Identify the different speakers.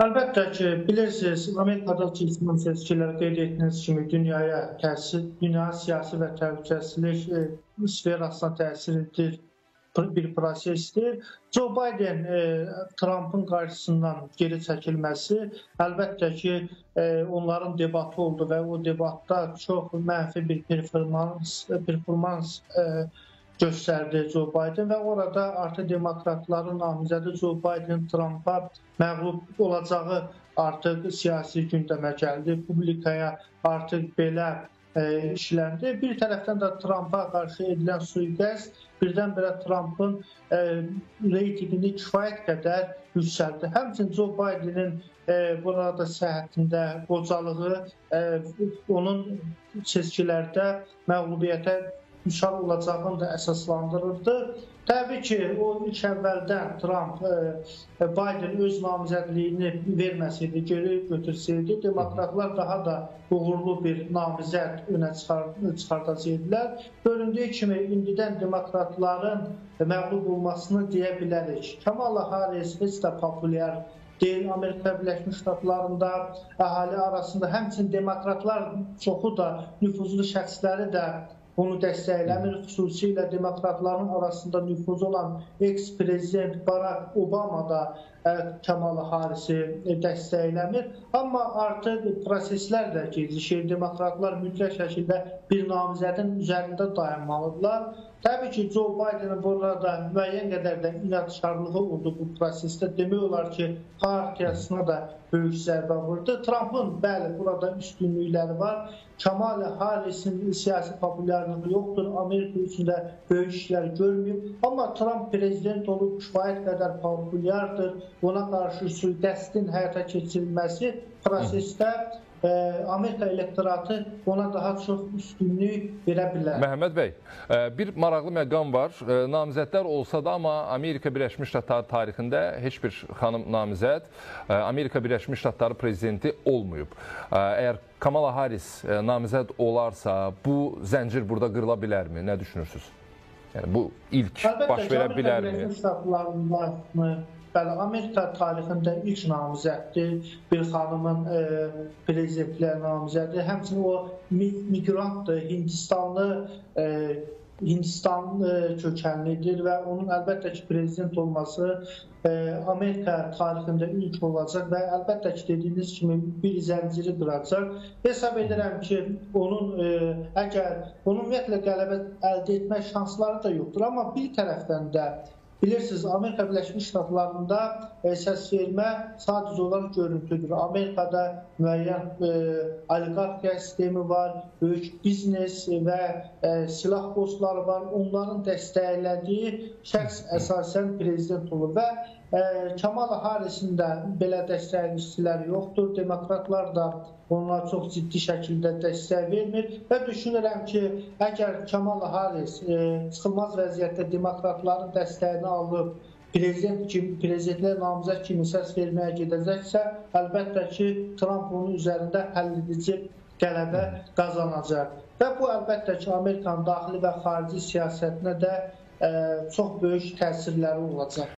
Speaker 1: Əlbəttə ki, bilirsiniz, Amerikada seçilən seçkilər qeyd etdiyiniz kimi dünyaya təsir, dünya siyasi və təhlükəsizlik e, sferasına təsir edir bir prosesdir. Joe Biden e, Trumpın qarşısından geri çəkilməsi əlbəttə ki, e, onların debatı oldu və o debatda çox mənfi bir performans performans e, göstərdi Joe Biden və orada artıq demokratların namizədi Joe Biden Trumpa məğlub olacağı artıq siyasi gündəmə gəldi. Publikaya artıq belə e, işləndi. Bir tərəfdən də Trumpa qarşı edilən sui-qəsd birdən-birə Trumpın e, reytinqini kifayət qədər yüksəldi. Həmçinin Joe Bidenin e, burada səhhətində qocalığı e, onun seçkilərdə məğlubiyyətə düşər olacağını da əsaslandırırdı. Təbii ki, o ilk əvvəldən Trump e, e, Biden öz namizədliyini verməsəydi, geri götürsəydi, demokratlar daha da uğurlu bir namizəd önə çıxardacaqdılar. Göründüyü kimi indidən demokratların məğlub olmasını deyə bilərik. Kamala Harris heç də populyar deyil Amerika Birləşmiş Ştatlarında əhali arasında həmçinin demokratlar çoxu da nüfuzlu şəxsləri də bunu dəstəkləmir. Xüsusilə demokratların arasında nüfuz olan eks-prezident Barack Obama da Kamala Harrisi e, dəstəkləmir. Amma artıq proseslər də gecikir. Demokratlar mütləq şəkildə bir namizədin üzərində dayanmalıdırlar. Təbii ki, Joe Bidenin burada müəyyən qədər də inadkarlığı oldu bu prosesdə. Demək olar ki, partiyasına da böyük zərbə vurdu. Trumpın bəli burada üstünlükləri var. Kamala Harrisin siyasi populyarlığı yoxdur. Amerika üçün də böyük işlər görməyib. Amma Trump prezident olub kifayət qədər populyardır. Ona qarşı sui-qəsdin həyata keçirilməsi prosesdə Amerika elektoratı ona daha çox üstünlük verə bilər.
Speaker 2: Məhəmməd bəy, bir maraqlı məqam var. Namizədlər olsa da, amma Amerika Birləşmiş Ştatları tarixində heç bir xanım namizəd Amerika Birləşmiş Ştatları prezidenti olmayıb. Əgər Kamala Harris namizəd olarsa, bu zəncir burada qırıla bilərmi? Nə düşünürsünüz? Yəni bu ilk Əlbəttə, baş verə bilərmi?
Speaker 1: Əlbəttə, Birləşmiş Ştatlarında Bəli, Amerika tarixində ilk namizəddir. Bir xanımın e, prezidentliyə namizədi. Həmçinin o miqrantdır, Hindistanlı e, Hindistan e, kökənlidir və onun əlbəttə ki, prezident olması e, Amerika tarixində ilk olacaq və əlbəttə ki, dediyiniz kimi bir zənciri qıracaq. Hesab edirəm ki, onun e, əgər onun ümumiyyətlə qələbə əldə etmək şansları da yoxdur, amma bir tərəfdən də Bilirsiniz, Amerika Birləşmiş Ştatlarında e, səsvermə sadəcə olaraq görüntüdür. Amerikada müəyyən e, oliqarxiya sistemi var, böyük biznes və e, silah postları var. Onların dəstəklədiyi şəxs əsasən prezident olur və Kamal Harrisin də belə dəstəkçiləri yoxdur. Demokratlar da ona çox ciddi şəkildə dəstək vermir və düşünürəm ki, əgər Kamal Harris e, çıxılmaz vəziyyətdə demokratların dəstəyini alıb prezident kimi prezidentlər namizəd kimi səs verməyə gedəcəksə, əlbəttə ki, Tramp onun üzərində həlledici qələbə qazanacaq. Və bu əlbəttə ki, Amerikanın daxili və xarici siyasətinə də ə, çox böyük təsirləri olacaq.